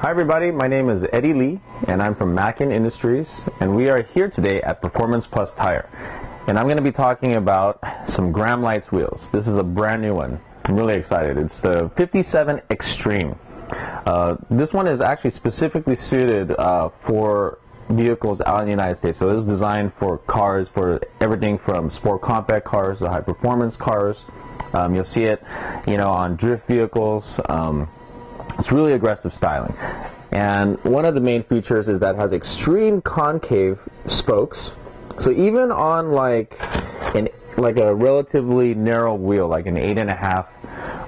Hi everybody, my name is Eddie Lee and I'm from Mackin Industries and we are here today at Performance Plus Tire and I'm going to be talking about some GramLights wheels. This is a brand new one. I'm really excited. It's the 57 Extreme. Uh, this one is actually specifically suited uh, for vehicles out in the United States. So it was designed for cars, for everything from sport compact cars to high performance cars. Um, you'll see it, you know, on drift vehicles. Um, it's really aggressive styling. And one of the main features is that it has extreme concave spokes. So even on like an like a relatively narrow wheel, like an eight and a half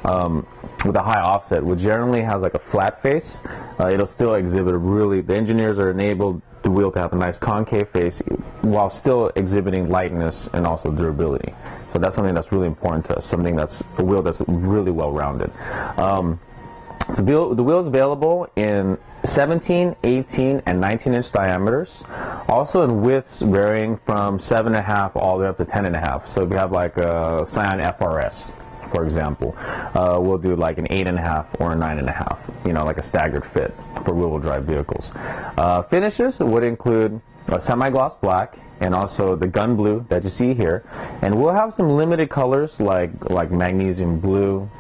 um, with a high offset, which generally has like a flat face, uh, it'll still exhibit a really. The engineers are enabled the wheel to have a nice concave face while still exhibiting lightness and also durability. So that's something that's really important to us. Something that's a wheel that's really well rounded. Um, the wheel is available in 17, 18, and 19 inch diameters. Also in widths varying from 7.5 all the way up to 10.5. So if you have like a Scion FRS, for example, uh, we'll do like an 8.5 or a 9.5, you know, like a staggered fit for wheel drive vehicles. Uh, finishes would include a semi-gloss black and also the gun blue that you see here. And we'll have some limited colors like, like magnesium blue,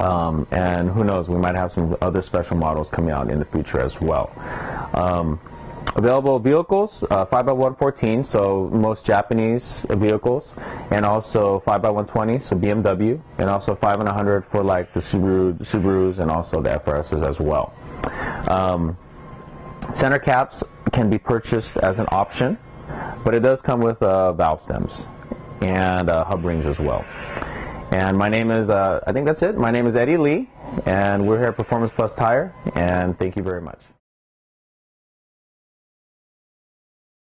um, and who knows, we might have some other special models coming out in the future as well. Um, available vehicles, uh, 5x114, so most Japanese vehicles, and also 5x120, so BMW, and also 5 and 100 for like the Subaru, Subarus and also the FRSs as well. Um, center caps can be purchased as an option, but it does come with uh, valve stems and uh, hub rings as well. And my name is, uh, I think that's it. My name is Eddie Lee, and we're here at Performance Plus Tire, and thank you very much.